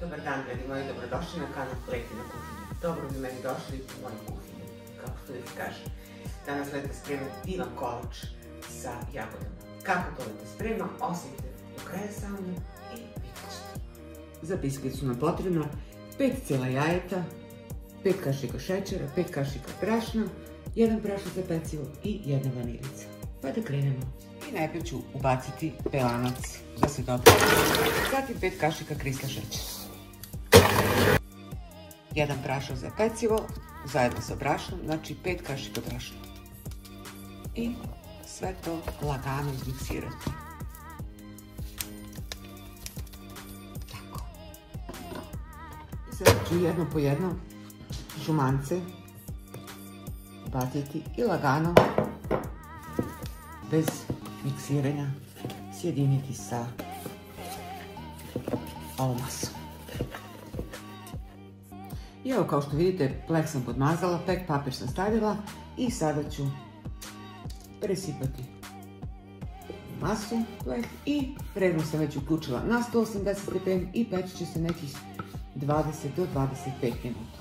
Dobar dan, dragi moji, dobrodošli na kanal Letina kuhinja. Dobro bi meni došli u moju kuhinju, kako što uvijek kaže. Danas Leta sprema divan kolač sa jagodama. Kako to Leta sprema, osjetite do kraja sa mnom i vidjet ćete. Za biskvit su nam potrebno 5 cijela jajeta, 5 kašika šećera, 5 kašika brašna, 1 prašak za pecivo i 1 vanilica. Pa da krenemo. I najprije ću ubaciti pelanac da se dobro. Zatim 5 kašika krisla šećera. Jedan prašak za pecivo zajedno sa brašnom, znači 5 kašika brašna. I sve to lagano izmiksirati. Tako. I ću jedno po jedno žumance baciti i lagano bez miksiranja sjediniti sa ovom masom. I evo kao što vidite, plek sam podmazala, pek papir sam stavila i sada ću presipati masu plek i predno sam već uključila na 180 stepeni i peći će se nekih 20 do 25 minuta.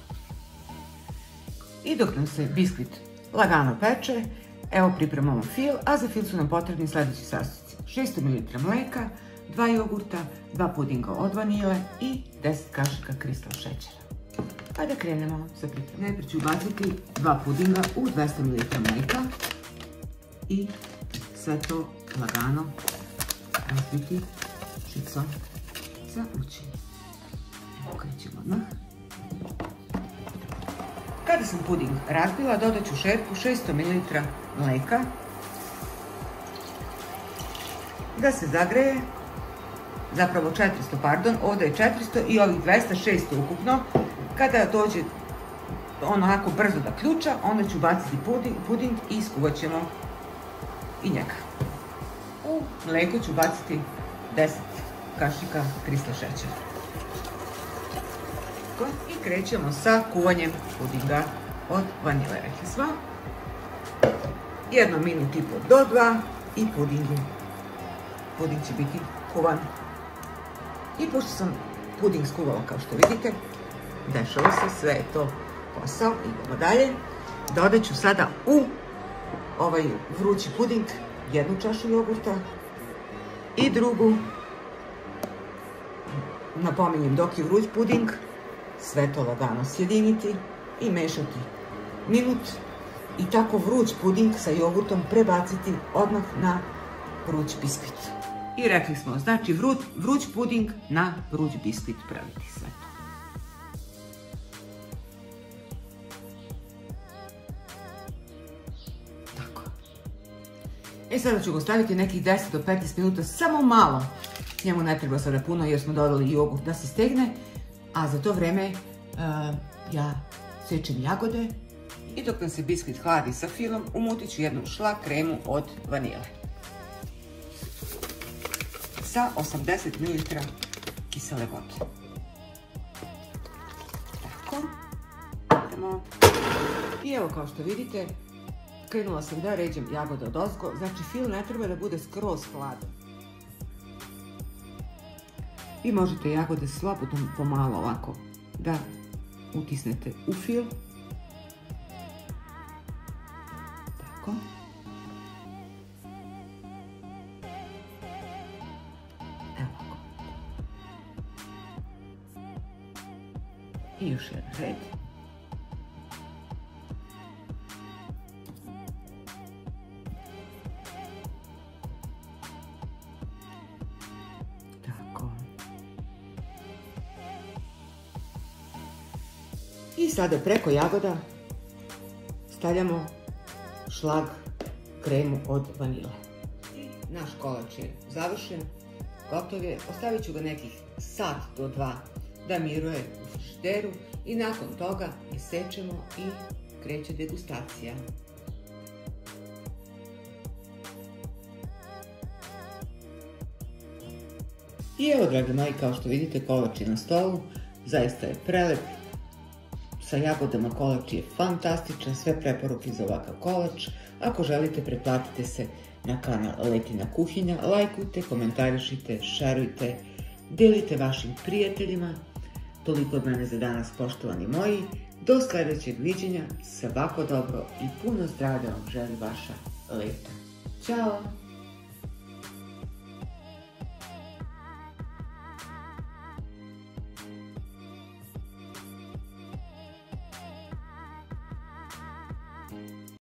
I dok nam se biskvit lagano peče, evo pripremamo fil, a za fil su nam potrebni sljedeći sastojci. 600 ml mleka, 2 jogurta, 2 pudinga od vanile i 10 kašika kristal šećera. Pa da krenemo sa pripremom. Najprije ću ubaciti 2 pudinga u 200 ml mleka i sve to lagano razbiti šicom za učenje. Evo krećemo odmah. Kada sam puding razbila, dodat ću šerpu 600 ml mleka da se zagreje, zapravo 400, pardon, ovdje je 400 i ovih 200, 600 ukupno. Kada dođe onako brzo da ključa, onda ću baciti puding, puding i skuvat ćemo i njega. U mleko ću baciti 10 kašika krisla šećera. I krećemo sa kuvanjem pudinga od vanile, rekli smo. Jedno minut i pol do dva i puding je. Puding će biti kuvan. I pošto sam puding skuvala kao što vidite, dešava se, sve je to posao, idemo dalje. Dodat ću sada u ovaj vrući puding jednu čašu jogurta i drugu napominjem dok je vruć puding sve to lagano sjediniti i mešati minut i tako vruć puding sa jogurtom prebaciti odmah na vruć biskvit. I rekli smo, znači vruć, vruć puding na vruć biskvit praviti sve to. E sada ću ga staviti nekih 10 do 15 minuta, samo malo. Njemu ne treba sada puno jer smo dodali jogurt da se stegne. A za to vreme ja sečem jagode i dok nam se biskvit hladi sa filom, umutit ću jednu šlag kremu od vanile. Sa 80 ml kisele vode. Tako. I evo kao što vidite, krenula sam da ređem jagode od ozgo, znači fil ne treba da bude skroz hladan. Vi možete jagode slobodno pomalo ovako da utisnete u fil. Tako. Evo ovako. I još jedan red. I sada preko jagoda stavljamo šlag kremu od vanile. Naš kolač je završen, gotov je. Ostavit ću ga nekih sat do dva da miruje u frižideru i nakon toga isečemo i kreće degustacija. I evo, dragi moji, kao što vidite, kolač je na stolu. Zaista je prelep, sa jagodama kolač je fantastičan, sve preporuke za ovakav kolač. Ako želite, pretplatite se na kanal Letina kuhinja, lajkujte, komentarišite, šerujte, delite vašim prijateljima Toliko od mene za danas, poštovani moji. Do sljedećeg viđenja, svako dobro i puno zdravlja vam želi vaša Leta. Ćao!